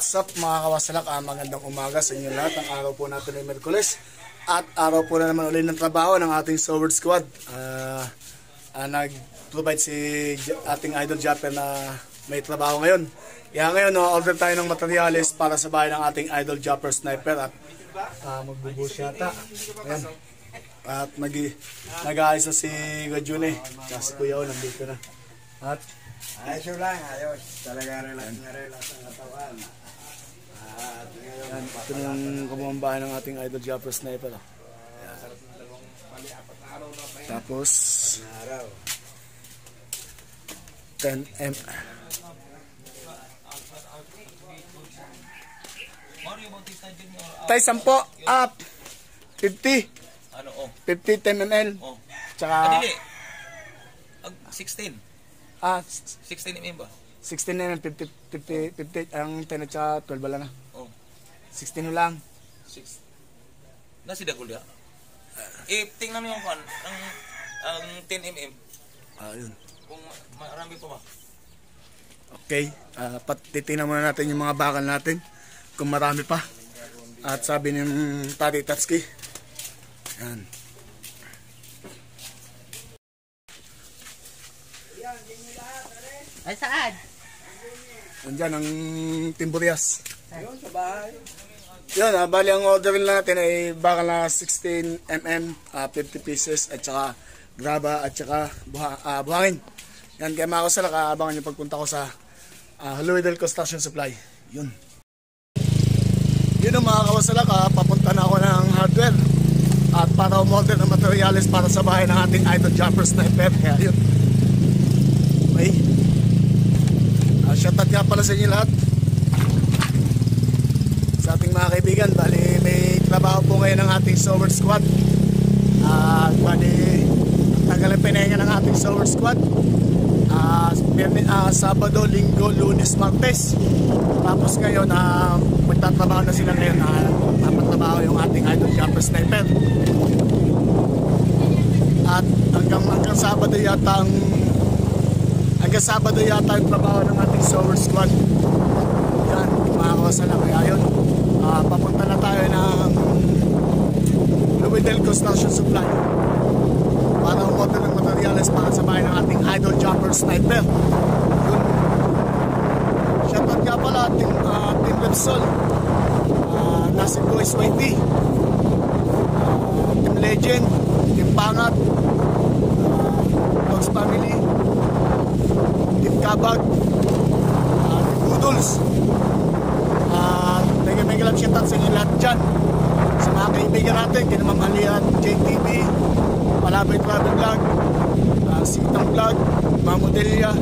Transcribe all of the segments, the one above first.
what's up mga kawasalak? Ah, magandang umaga sa inyo lahat. Ang araw po natin ay Merkules. At araw po na naman ulit ng trabaho ng ating Sword Squad. Ah, ah, nag-provide si ating idol Japper na may trabaho ngayon. Kaya ngayon, no, order tayo ng materyales para sa bahay ng ating idol Japper Sniper at ah, magbubuhos yata. Ayan. At nag nag-aayos na si Gajune. Tsaka si Kuya O, nandito na. At Ayos lang, ayos. Talaga relax na relax ang katawan. Ito na yung kumambahan ng ating idol Japper Sniper. oh. Tapos, araw. 10 M. Tay, 10 up. 50. Ano, oh. 50, 10 ml. Oh. Tsaka. Ag 16. ah, 16 mm ba? 16 ml, 50, 50, 50, ang 10 at saka 12 wala na. Oh. 16 lang. 6. Nasi dagulya. Eh, tingnan mo yung kan, ang, ang 10 mm. Ah, yun. Kung ma- marami pa ba? Okay, uh, patitingnan muna natin yung mga bakal natin kung marami pa. At sabi ni Tati Tatsuki, yan. Ay, saan? Nandyan ang timburias. Ayun, sa bahay. Yun, ah, bali ang order natin ay bakal na 16 mm, ah, 50 pieces, at saka graba, at saka buha, ah, buhangin. Yan, kaya mga kasala, kaabangan yung pagpunta ko sa uh, Louisville Construction Supply. Yun. Yun ang mga kawasalak, ah, papunta na ako ng hardware. At para umorder ng materials para sa bahay ng ating idol jumper sniper. Kaya yun. Okay. Uh, shoutout nga pala sa inyo lahat sa ating mga kaibigan. Bali, may trabaho po ngayon ng ating Sower Squad. At bali, ang tagal ng pinahinga ng ating Sower Squad. Biyernes- ah, Sabado, Linggo, Lunes, Martes. Tapos ngayon, ah, magtatrabaho na sila ngayon. Uh, Napatrabaho yung ating idol jumper sniper. At hanggang, hanggang Sabado yata ang hanggang Sabado yata ang trabaho ng ating Sower Squad. Yan, mga kawasala. Kaya yun, ah, papunta na tayo ng Louisville Construction Supply para umorder ng materials para sa bahay ng ating idol jumper sniper. Yun. Shoutout nga pala ating uh, Team Repsol, uh, Nasib Boys YT, uh, Team Legend, Team Pangat, uh, Family, Team Kabag, uh, Team Noodles, at mega mega lang shoutout sa inyo lahat dyan. Sa mga kaibigan natin, kina Ma'am Ali at JTV, Palaboy Travel Vlog, uh, Sitang Vlog, Ma'am Odelia,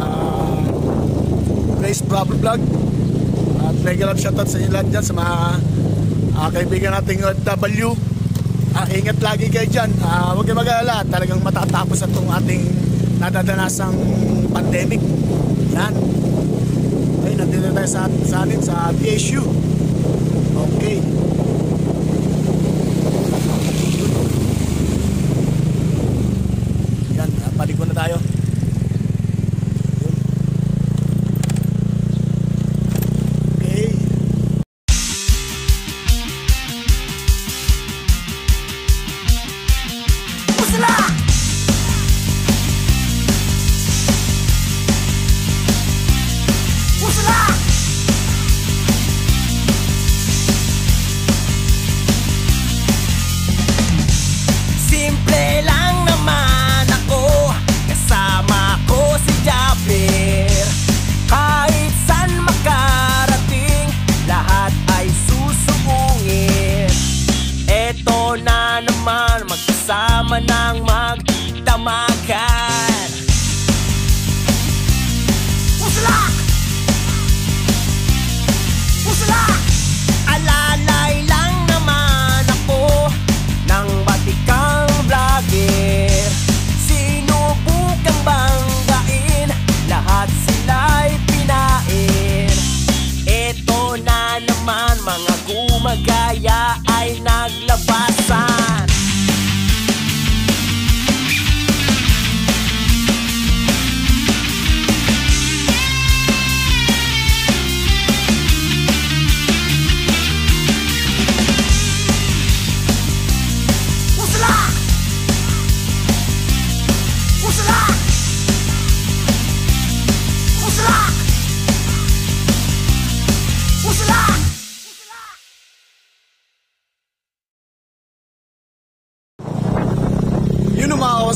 uh, Grace Bravo Vlog, at mega lang shoutout sa inyo lahat dyan sa mga uh, kaibigan nating OFW. Uh, ingat lagi kayo dyan. Uh, huwag kayo mag-alala. Talagang matatapos itong ating nadadanasang pandemic. Yan. Tayo sa, sa atin sa PSU. Okay.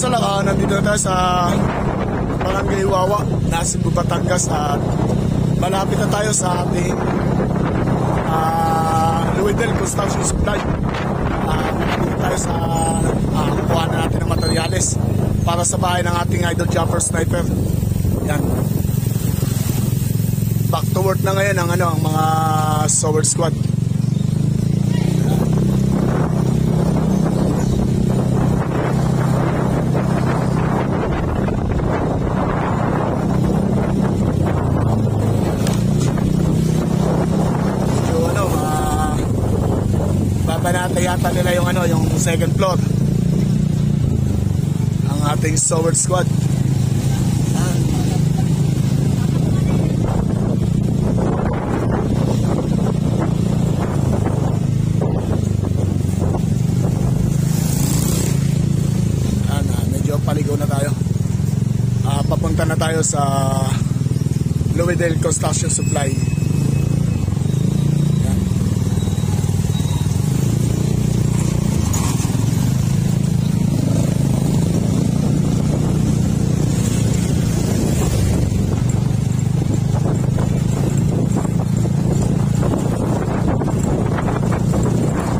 Kawasalak, ah, nandito na tayo sa Barangay Wawa, Nasibu, Batangas at malapit na tayo sa ating uh, Luidel Construction Supply. Uh, nandito tayo sa uh, kuha na natin ng materyales para sa bahay ng ating idol chopper sniper. Yan. Back to work na ngayon ang ano ang mga sword squad. So ano, uh, babanata yata nila yung ano, yung second floor. Ang ating sword squad. Ah, paligaw na tayo. Ah, papunta na tayo sa Louisville Construction Supply. Yan.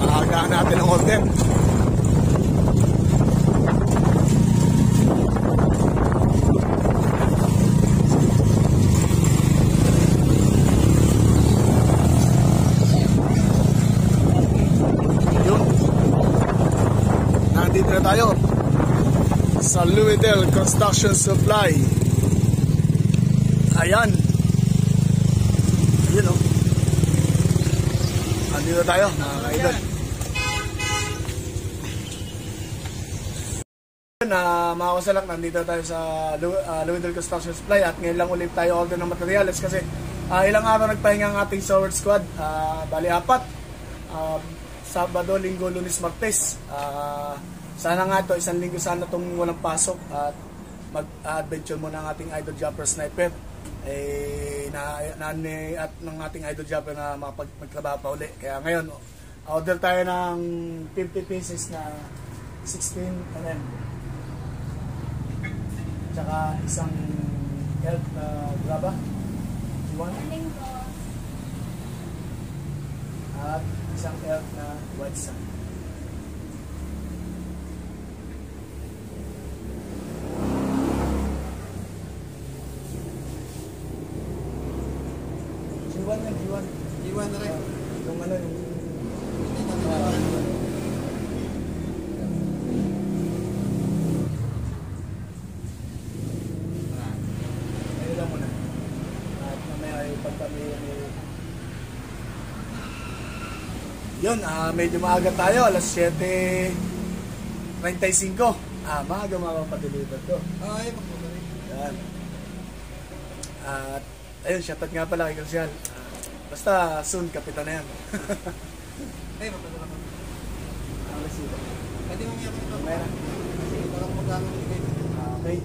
Aagaan natin ang order. Yun. Nandito na tayo sa Louisville Construction Supply. Ayan. Ayun oh. Nandito na tayo, mga kaidol. na mga kasalak, nandito tayo sa uh, Louisville Construction Supply at ngayon lang ulit tayo order ng materials kasi ah, ilang araw nagpahinga ang ating Sword Squad, Ah, bali apat. Um, Sabado, Linggo, Lunes, Martes. Ah, sana nga to isang linggo sana itong walang pasok at mag-adventure muna ang ating Idol Jumper Sniper. Eh, na, na, at ng ating Idol Jumper na makapag magtrabaho pa uli. Kaya ngayon, order tayo ng 50 pieces na 16 mm. Tsaka isang elk na graba. Iwan. At isang elk na white sun. G1 yan, G1. Iwan na rin. Yung ano, yung... Ayun lang muna. At mamaya ay pagkami may... Yun, ah, medyo maaga tayo. Alas 7.35. Ah, maaga mga pa-deliver ko. Ay, magpapalik. Yan. At ayun, shoutout nga pala kay Garcial. Ah, basta soon, kapitan na yan. Ay, magpapalik. Alas sila. Pwede mo meron ito. Mamaya. Sige, baka magkano bigay. Okay.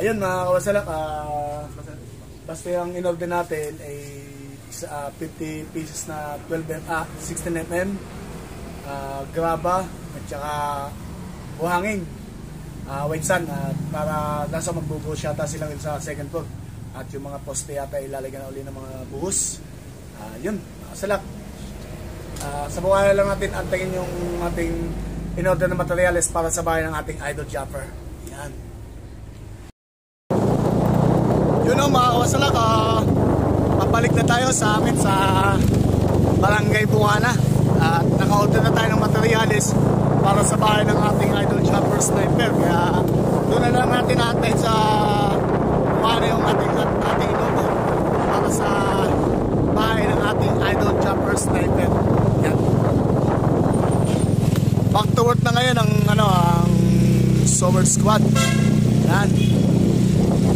Ayun mga kawasalak, ah, basta yung in-order natin ay isa, ah, 50 pieces na 12 mm, ah, 16 mm, ah, graba, at saka buhangin, ah, white sun, at para nasa magbubuhos yata sila sa second floor. At yung mga poste yata ilalagyan na uli ng mga buhos. Ah, yun, mga kawasalak. Ah, sa buhay lang natin antayin yung ating in-order na materyales para sa bahay ng ating idol jumper. Yan. Yun o mga kawasalak, ah, papalik na tayo sa amin sa Barangay Buwana. At naka-order na tayo ng materyales para sa bahay ng ating idol chopper sniper. Kaya doon na lang natin natin sa kung ano yung ating, ating inubo para sa bahay ng ating idol chopper sniper. Yan. Back to work na ngayon ang ano ang Sword Squad. Yan.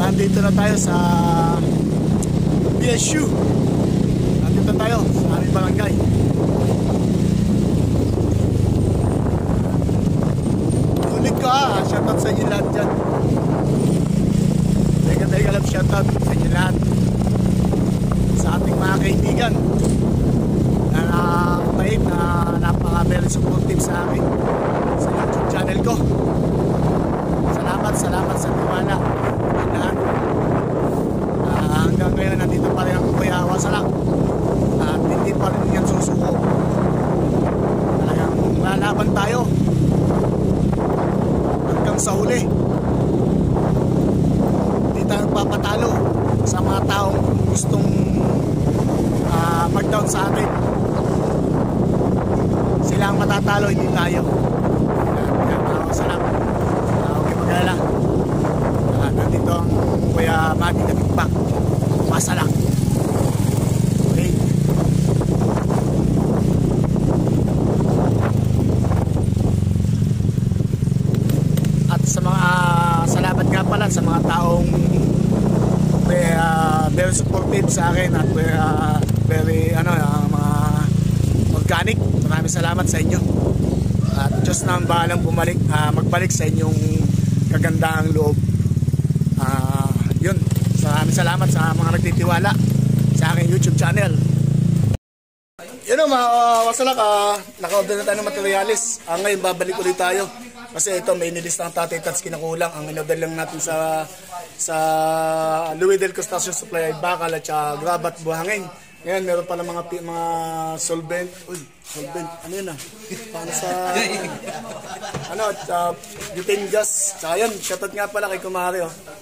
Nandito na tayo sa BSU. Nandito tayo sa aming barangay. Ulit ko ha, shoutout sa inyo lahat dyan. Teka, teka lang, shoutout sa inyo lahat. Sa ating mga kaibigan na nakakabait na napaka very supportive sa akin sa YouTube channel ko. sa pera nandito pa rin ang kuyawa sa lang at hindi pa rin yan susuko talagang lalaban tayo hanggang sa huli hindi tayo papatalo sa mga taong gustong uh, mag down sa atin sila ang matatalo hindi tayo nandito ang Kuya Magi na Big Pack. Masalak. Okay. At sa mga salamat nga pala sa mga taong may, ah, very supportive sa akin at ah, very ano ah, mga organic. Maraming salamat sa inyo. At Diyos na ang bahalang bumalik, ah, magbalik sa inyong kagandaang loob. Maraming salamat sa mga nagtitiwala sa aking YouTube channel. Yun o mga uh, wasalak, uh, naka-order na tayo ng materialis. Ah, ngayon babalik ulit tayo. Kasi ito may nilista ng tatay tats kinakulang. Ang inorder lang natin sa sa Louis Del Costacio Supply ay bakal at saka grabat buhangin. Ngayon meron pala mga pi- mga solvent. Uy, solvent. Ano yun ah? Paano sa ano, uh, butane gas. Tsaka yun, shoutout nga pala kay Kumari oh.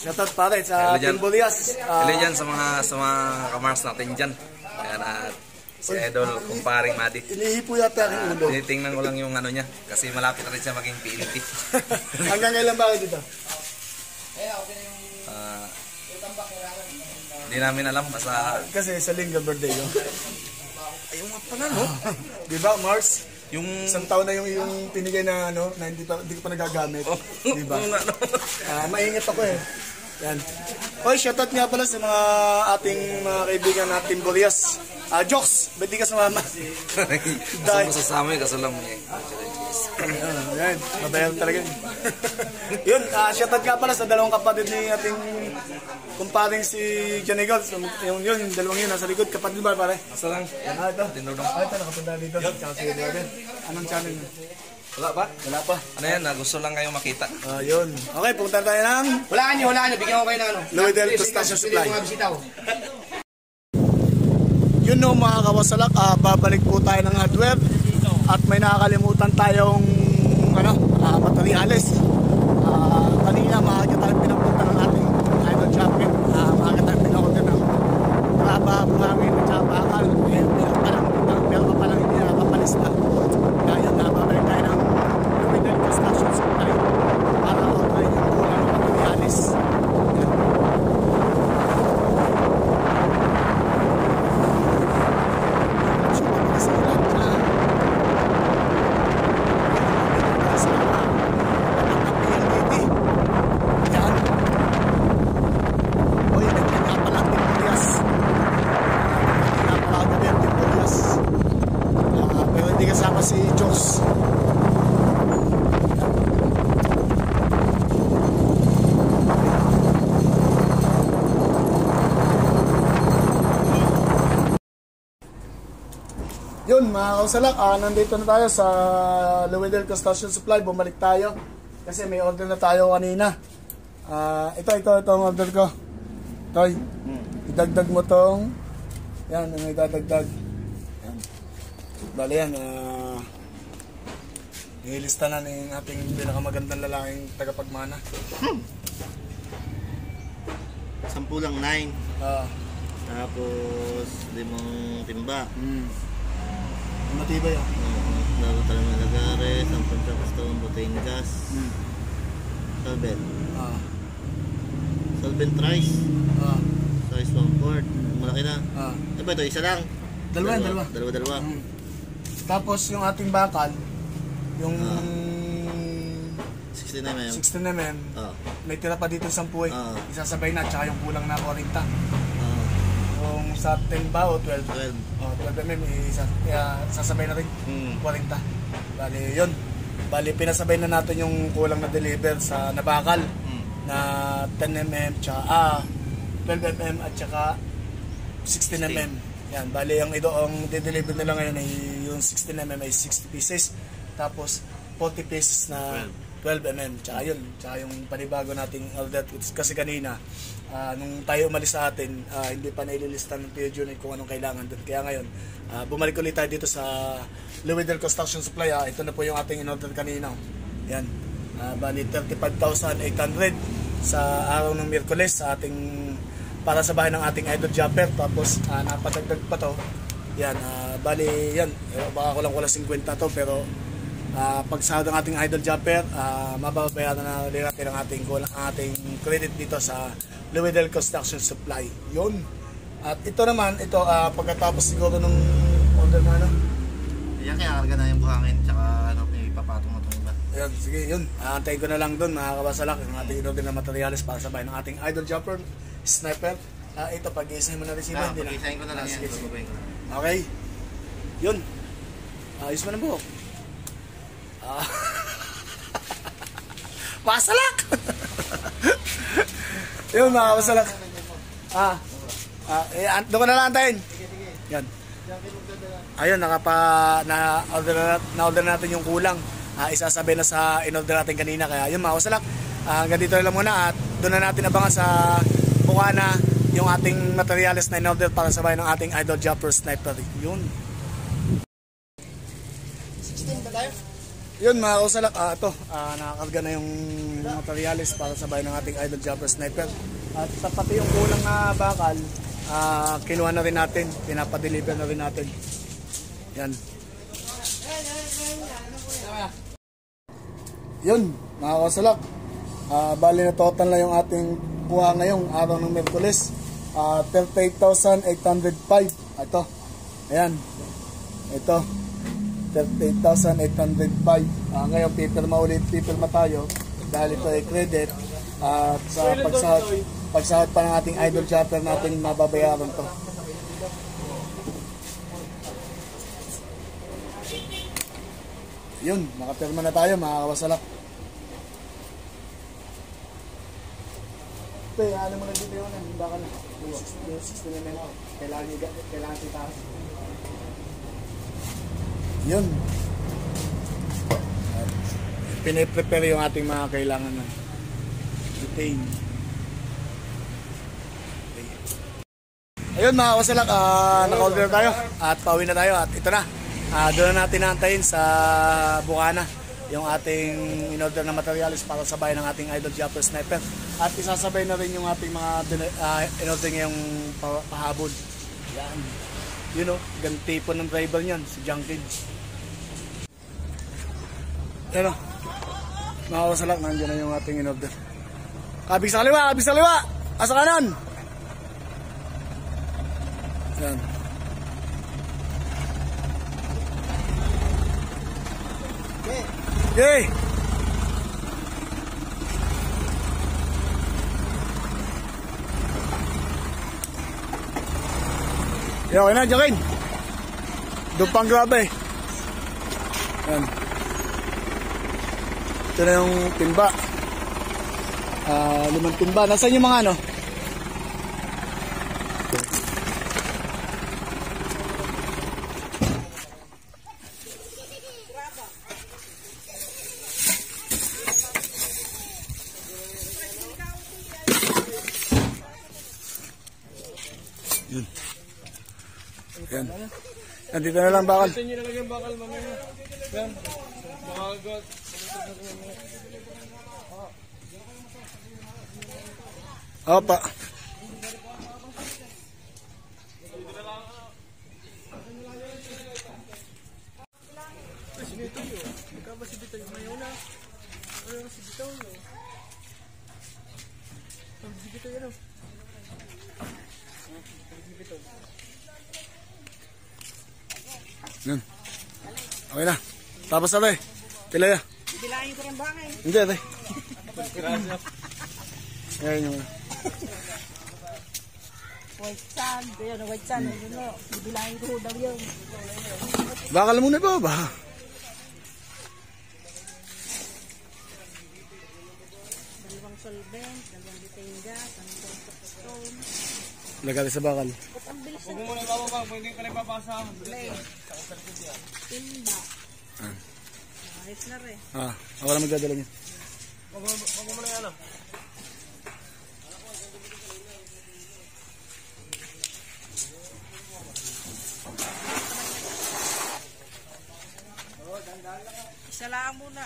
Shoutout pare sa. Timbolias. Ah, Hello dyan sa mga sa mga kamars natin dyan. Ayan at si Idol, kumparing Madi. Inihipo yata ang ulo. Tinitingnan ko lang yung ano niya kasi malapit na rin siya maging PNP. Hanggang kailan ba kayo dito? Ah, Hindi namin alam basta Kasi sa linggo birthday yun. ayun nga pala no. Di ba, Mars? Yung Isang taon na yung yung pinigay na ano, na hindi pa hindi ko pa nagagamit. Di ba? Ah, maingat ako eh. Yan. Oy, shoutout nga pala sa mga ating mga kaibigan natin Boreas. Ah, jokes, ba't di ka sumama? Gusto mo sasama kaso lang may Ah, Yan, mabayan talaga. yun. Yun, ah, shoutout nga pala sa dalawang kapatid ni ating kumparing si Johnny Gold. Yung yun, yung dalawang yun, nasa likod. Kapatid ba pare? Basta lang. Ah, ito. Tinulong. Ah, ito, nakapunta dito. Tsaka si Edward. Anong channel niya? Wala ba? Wala pa. Ano yan? ah, Gusto lang kayo makita. Ah, yun. Okay, pupunta tayo ng Hulaan nyo, hulaan nyo. Bigyan ko kayo ng ano. Louis Del Costacio Pili Supply. ko nga bisita ko. Yun no mga kawasalak, ah, babalik po tayo ng hardware at may nakakalimutan tayong ano, uh, materials. Ah, kanina maaga tayo pinapunta ng ating idol champion. Uh, maaga tayo pinapunta ng Raba, Buhangin, at saka Bakal. Eh, meron pa lang, meron pa palang hindi nakapalis na. Kaya yun, ah, babalik tayo ng Louis Del Costacio Supply para order yung kulang ng materials. Yan. kasama si Jos. Yun, mga kausalak, ah, nandito na tayo sa Louis Del Costacio Supply. Bumalik tayo kasi may order na tayo kanina. Ah, ito, ito, ito ang order ko. Toy, idagdag mo tong yan, ang idadagdag. Yan. Bale yan, ah, nilista na ng ating pinakamagandang lalaking tagapagmana. Sampu lang, nine. Ah, Tapos, limang timba. mm. Matibay ah. Uh, laro tayo ng lagares, ang pagkakastong butane gas. Mm. Solvent. Ah, Solvent rice. ah, Rice one quart. Malaki na. ah. Eh ba ito, isa lang? Dalawa, dalawa. Dalawa, dalawa. Mm. Tapos yung ating bakal, yung 16 mm. 16 mm, Oo. may tira pa dito sa puwi. Ah. Isasabay na, tsaka yung kulang na 40. Sa 10 ba o 12? 12. Oh, 12 mm, isa, kaya sasabay na rin. Hmm. 40. Bali, yun. Bali, pinasabay na natin yung kulang na deliver sa nabakal Hmm. na 10 mm, tsaka ah, 12 mm at tsaka 16 mm. Yan, bali ang ito ang de-deliver nila ngayon ay yung 16 mm ay 60 pieces. Tapos 40 pieces na 12 mm. Tsaka yun, tsaka yung panibago nating order kasi kanina ah, nung tayo umalis sa atin, ah, hindi pa naililista ng PO unit kung anong kailangan doon. Kaya ngayon, ah, bumalik ulit tayo dito sa Louis Construction Supply. ah. Ito na po yung ating in-order kanina. Yan. Ah, bali 35,800 sa araw ng Miyerkules sa ating para sa bahay ng ating idol jumper tapos ah, napadagdag pa to yan ah, bali yan eh, baka kulang kulang 50 to pero ah, pag sahod ng ating idol jumper ah, mababayaran na rin natin ang ating kulang ang ating credit dito sa Luwedel Construction Supply yun at ito naman ito ah, pagkatapos siguro nung order na ano Yan kaya karga na yung buhangin tsaka ano, may papatong na itong iba. Ayan, sige, yun. Aantayin ko na lang doon, mga kabasalak, yung ating inorder na materials para sa bahay ng ating idol jumper, sniper. Ah, ito, pag-iisahin mo na rin si Ah, hindi na. pag-isahin ko na lang Ah, yan. sige, sige. Okay. Yun. Ayos mo na buhok. Ah. Pasalak! yun, mga kabasalak. Ah. Ah, eh, doon ko na lang antayin. Yan. Ayun, nakapa na order na, na order natin yung kulang. Ah, isasabi na sa in-order natin kanina kaya yun mga kasalak. Ah, hanggang dito na lang muna at doon na natin abangan sa Bukana yung ating materials na in-order para sa bahay ng ating Idol Jumper Sniper. Yun. Yun mga kasalak, ah, ito, ah, nakakarga na yung materials para sa bahay ng ating Idol Jumper Sniper. At sa pati yung kulang na bakal, ah, kinuha na rin natin, pinapadeliver na rin natin. Yan. Yun, mga kasalak. Ah, bali na total na yung ating kuha ngayong araw ng Merkules. Ah, 38,805. Ito. Ayan. Ito. 38,805. Ah, ngayon, pipirma ulit, pipirma tayo. Dahil ito ay credit. At sa pagsahod, pagsahod pa ng ating idol chapter natin, mababayaran to. Yun, nakapirma na tayo mga kawasalak. Ito, ano mo na dito yun, 60 yung 60 na nila. Kailangan nyo, kailangan nyo taas. Yun. At Piniprepare yung ating mga kailangan na detain. Okay. Ayun mga kawasalak, uh, naka-order tayo at pauwi na tayo at ito na. Ah, doon na natin naantayin sa Bukana yung ating in-order na materials para sa bahay ng ating Idol Jumper Sniper. At isasabay na rin yung ating mga ah, in-order ngayong pa- pahabol. Yan. You know, ganti po ng driver niyan, si Junkin. Yan o. Mga kasalak, nandiyan na yung ating in-order. Kabig sa kaliwa, kabig sa kaliwa! Asa kanan! Yan. Okay. Yo, okay na, Jokin. Dupang grabe. Yan. Ito na yung timba. Ah, limang timba. Nasaan yung mga ano? Yan. Nandito na lang bakal. Saan nyo nalagay yung bakal mamaya? Yan. Makagot. Opa. Yan. Okay na. Tapos na tayo. Pila ya. Bilangin ko rin bakay. Hindi tayo. Ayan yung... White sand. Ayun, white sand. Ayun o. Bilangin ko daw yun. Bakal muna ba ba? Dalawang solvent, dalawang bitenga, dalawang stone. Lagay sa bakal. Huwag mo muna bababa. Pwede ka na ipapasa. play? Timba. Ayos na rin. Ah, na magdadala niya. Huwag mo muna yan ah. Isa lang muna.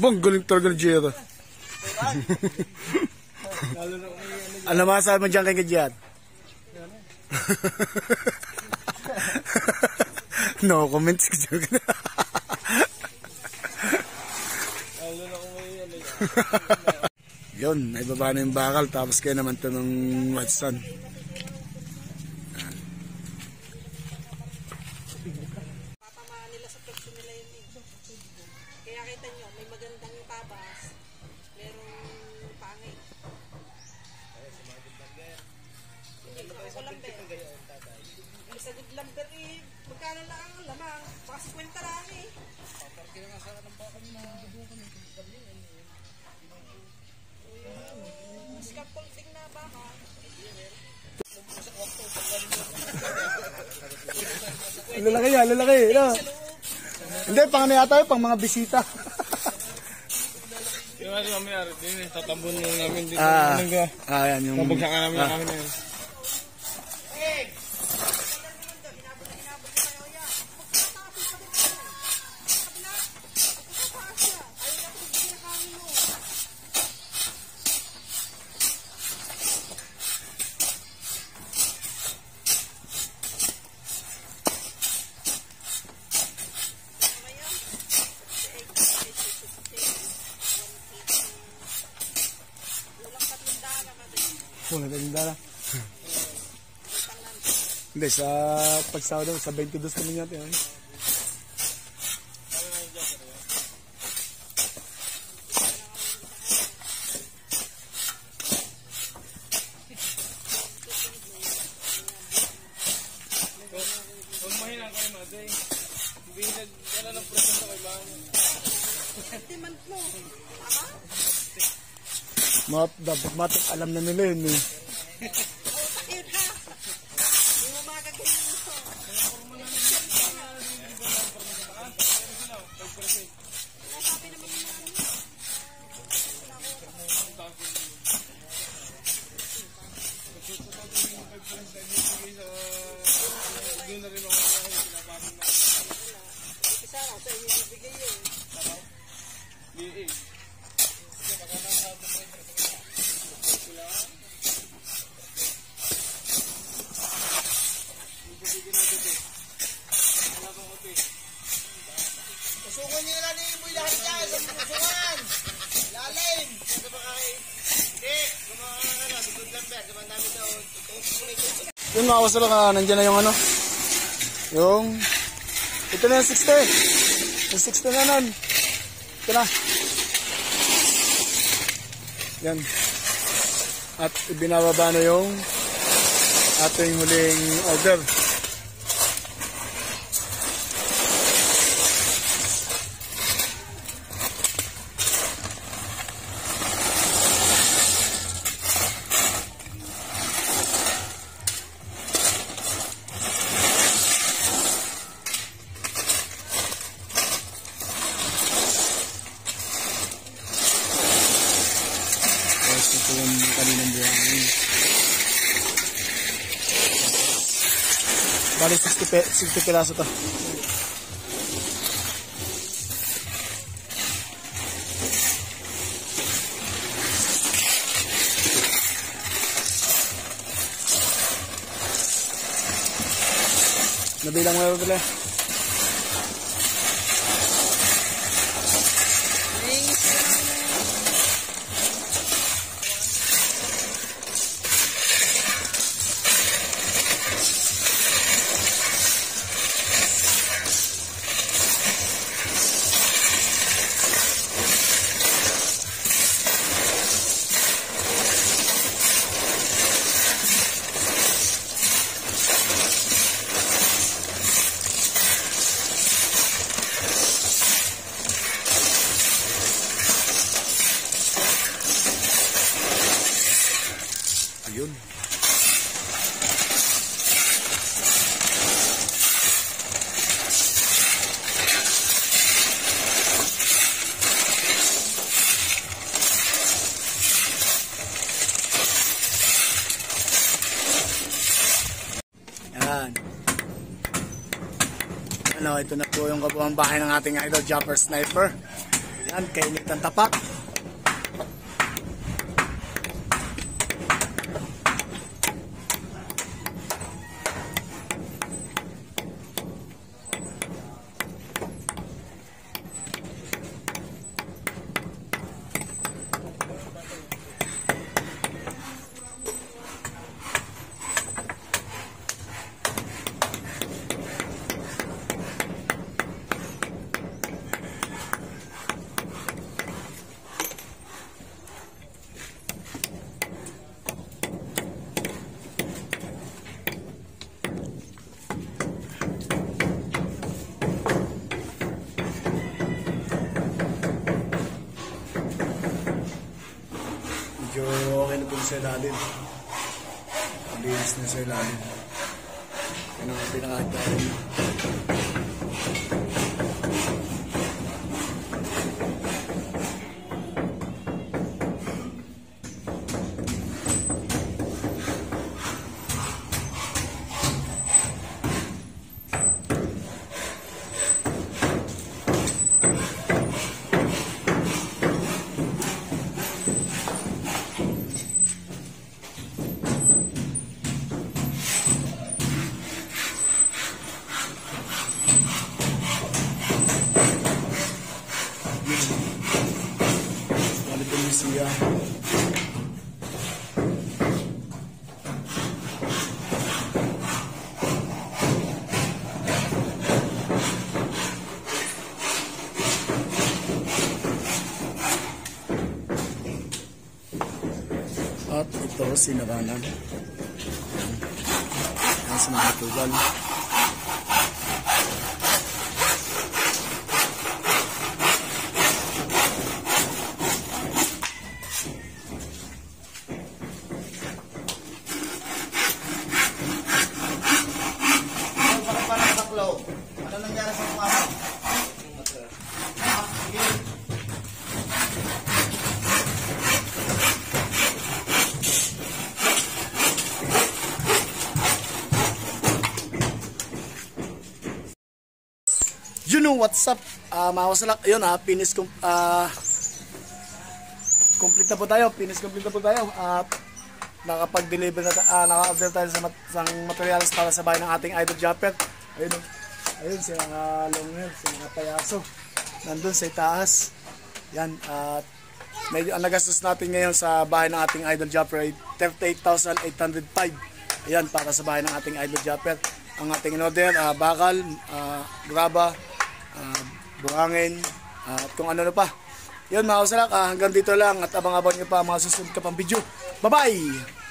Bang, galing talaga ni Jero. Ano masasabi mo dyan kay Kajian? no comments ka dyan. Yun, naibaba na yung bakal tapos kaya naman ito ng Watson. Yata yun, pang mga bisita. Yung ano eh, tatambon namin dito. ah, ah, yan yung... Pabagsakan namin ah. ang Hindi, sa pagsahod sa 22 naman yata yun. Kung mahina kayo mga day, hindi nagdala ng presento kay Bang. Demand mo. Mga, dapat matik alam na nila yun eh. Ka, nandiyan na yung ano. Yung, ito na yung 60. Yung 60 na nun. Ito na. Yan. At ibinababa na yung ating huling order. Tapos ito yung kaninang buhangin. Bali 60, pe 60 piraso to. Nabilang mo yung pala. Ayun. Yan. Ano, ito na po yung kabuang bahay ng ating idol Jumper Sniper. Yan, kainit ng tapak. Medyo okay na po sa ilalim. Mabilis na sa ilalim. Yan ang pinakagawin. Balik At ito, sinaranan. Yan sa mga tugal. Bakit pa nakaklaw? Ano nangyari sa mukha mo? You know what's up? Uh, mga wasalak, yun ha, finish com ah complete na po tayo, finish complete na po tayo. At nakapag-deliver na, ah, naka-order tayo sa, mat- sa materials para sa bahay ng ating idol Japet. Ayun, ayun si mga hair, si mga payaso. Nandun sa itaas. Yan, at medyo ang nagastos natin ngayon sa bahay ng ating idol Japper ay 38,805. Ayan, para sa bahay ng ating idol Japper. Ang ating in-order, ah, bakal, ah, graba, uh, buhangin, ah, at kung ano na pa. Yun mga kasalak, ah, hanggang dito lang at abang-abang nyo pa mga susunod ka pang video. Bye-bye!